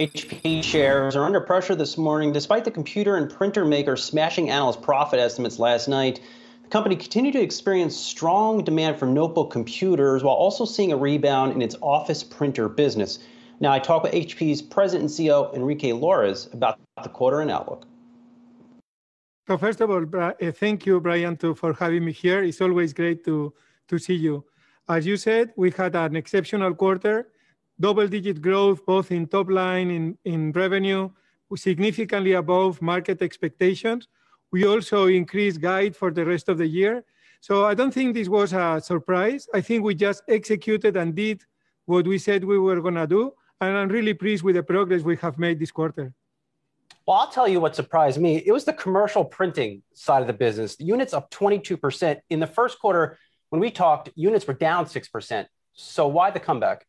HP shares are under pressure this morning despite the computer and printer maker smashing analyst profit estimates last night. The company continued to experience strong demand for notebook computers while also seeing a rebound in its office printer business. Now, I talked with HP's president and CEO, Enrique Lores, about the quarter and outlook. So first of all, uh, thank you, Brian, to, for having me here. It's always great to, to see you. As you said, we had an exceptional quarter double-digit growth both in top line, in, revenue, significantly above market expectations. We also increased guide for the rest of the year. So I don't think this was a surprise. I think we just executed and did what we said we were going to do. And I'm really pleased with the progress we have made this quarter. Well, I'll tell you what surprised me. It was the commercial printing side of the business. The units up 22%. In the first quarter, when we talked, units were down 6%. So why the comeback?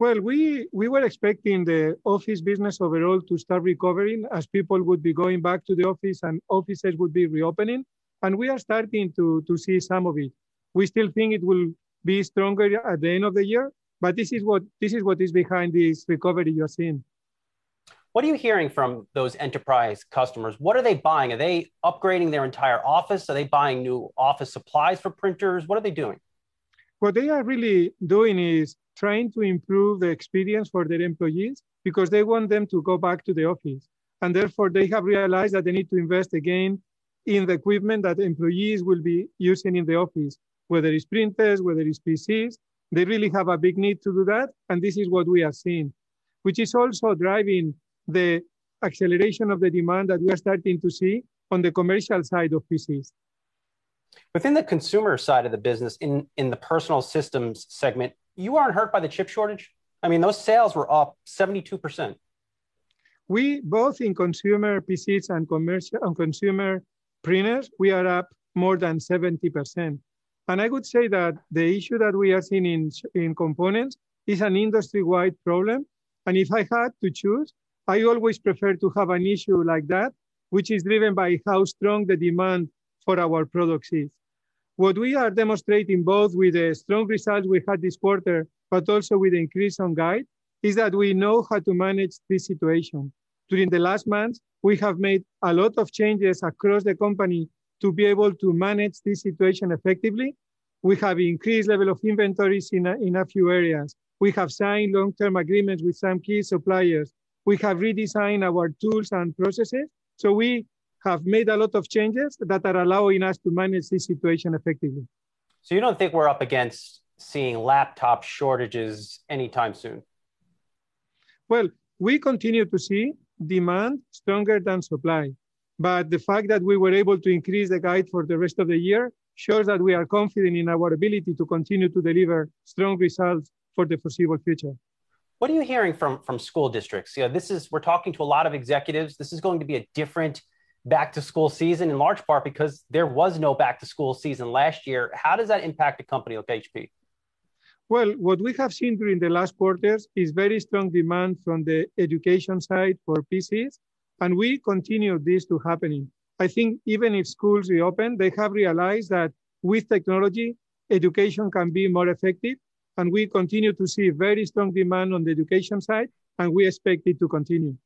Well, we, we were expecting the office business overall to start recovering as people would be going back to the office and offices would be reopening. And we are starting to, to see some of it. We still think it will be stronger at the end of the year, but this is what this is what is behind this recovery you're seeing. What are you hearing from those enterprise customers? What are they buying? Are they upgrading their entire office? Are they buying new office supplies for printers? What are they doing? What they are really doing is trying to improve the experience for their employees because they want them to go back to the office. And therefore, they have realized that they need to invest again in the equipment that employees will be using in the office, whether it's printers, whether it's PCs. They really have a big need to do that. And this is what we are seeing, which is also driving the acceleration of the demand that we are starting to see on the commercial side of PCs. Within the consumer side of the business, in, in the personal systems segment, you aren't hurt by the chip shortage? I mean, those sales were up 72%. We, both in consumer PCs and commercial and consumer printers, we are up more than 70%. And I would say that the issue that we are seeing in, in components is an industry-wide problem. And if I had to choose, I always prefer to have an issue like that, which is driven by how strong the demand for our products is. What we are demonstrating both with the strong results we had this quarter, but also with the increase on guide, is that we know how to manage this situation. During the last months, we have made a lot of changes across the company to be able to manage this situation effectively. We have increased level of inventories in a, in a few areas. We have signed long-term agreements with some key suppliers. We have redesigned our tools and processes. So we have made a lot of changes that are allowing us to manage this situation effectively. So you don't think we're up against seeing laptop shortages anytime soon? Well, we continue to see demand stronger than supply. But the fact that we were able to increase the guide for the rest of the year shows that we are confident in our ability to continue to deliver strong results for the foreseeable future. What are you hearing from, from school districts? Yeah, this is we're talking to a lot of executives. This is going to be a different back to school season in large part because there was no back to school season last year. How does that impact a company like HP? Well, what we have seen during the last quarters is very strong demand from the education side for PCs, and we continue this to happening. I think even if schools reopen, they have realized that with technology, education can be more effective, and we continue to see very strong demand on the education side, and we expect it to continue.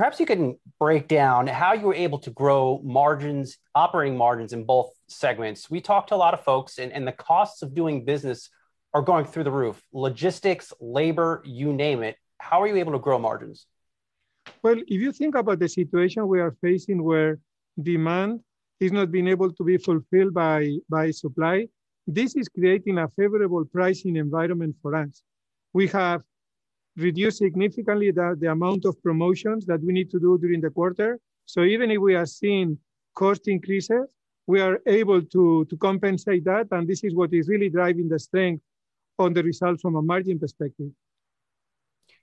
Perhaps you can break down how you were able to grow margins, operating margins in both segments. We talked to a lot of folks, and, and the costs of doing business are going through the roof. Logistics, labor, you name it. How are you able to grow margins? Well, if you think about the situation we are facing where demand is not being able to be fulfilled by, by supply, this is creating a favorable pricing environment for us. We have reduce significantly the, the amount of promotions that we need to do during the quarter. So even if we are seeing cost increases, we are able to, to compensate that. And this is what is really driving the strength on the results from a margin perspective.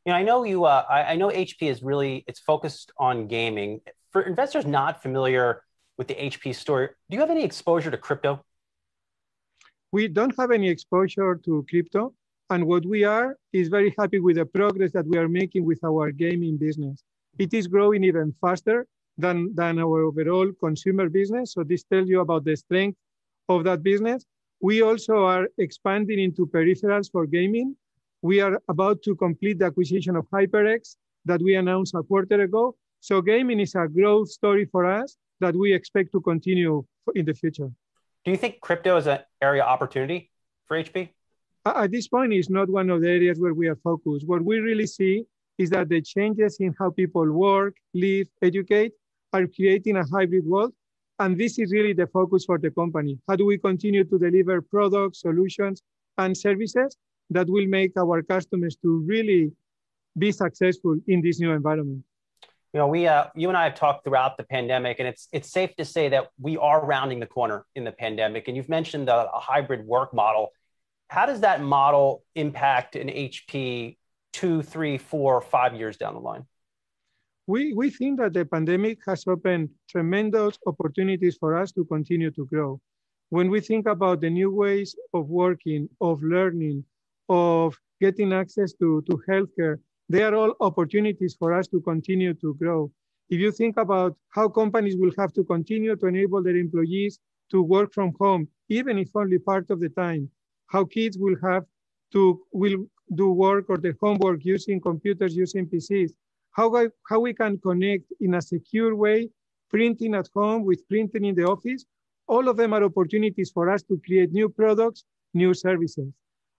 You know, I know you. Uh, I, I know HP is really it's focused on gaming. For investors not familiar with the HP story, do you have any exposure to crypto? We don't have any exposure to crypto. And what we are is very happy with the progress that we are making with our gaming business. It is growing even faster than, than our overall consumer business. So this tells you about the strength of that business. We also are expanding into peripherals for gaming. We are about to complete the acquisition of HyperX that we announced a quarter ago. So gaming is a growth story for us that we expect to continue in the future. Do you think crypto is an area opportunity for HP? At this point, it's not one of the areas where we are focused. What we really see is that the changes in how people work, live, educate are creating a hybrid world. And this is really the focus for the company. How do we continue to deliver products, solutions, and services that will make our customers to really be successful in this new environment? You know, we, uh, you and I have talked throughout the pandemic, and it's it's safe to say that we are rounding the corner in the pandemic. And you've mentioned a hybrid work model. How does that model impact an HP two, three, four, five years down the line? We, we think that the pandemic has opened tremendous opportunities for us to continue to grow. When we think about the new ways of working, of learning, of getting access to, to healthcare, they are all opportunities for us to continue to grow. If you think about how companies will have to continue to enable their employees to work from home, even if only part of the time, how kids will have to will do work or the homework using computers, using PCs, how, I, how we can connect in a secure way, printing at home with printing in the office, all of them are opportunities for us to create new products, new services.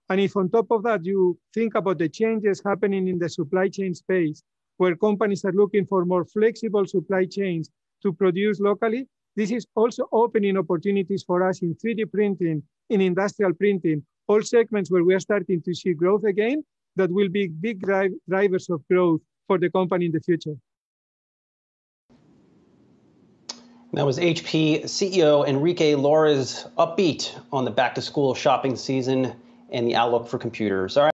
And if on top of that, you think about the changes happening in the supply chain space, where companies are looking for more flexible supply chains to produce locally, this is also opening opportunities for us in 3D printing, in industrial printing, all segments where we are starting to see growth again that will be big drive, drivers of growth for the company in the future. That was HP CEO Enrique Lores upbeat on the back to school shopping season and the outlook for computers. All right.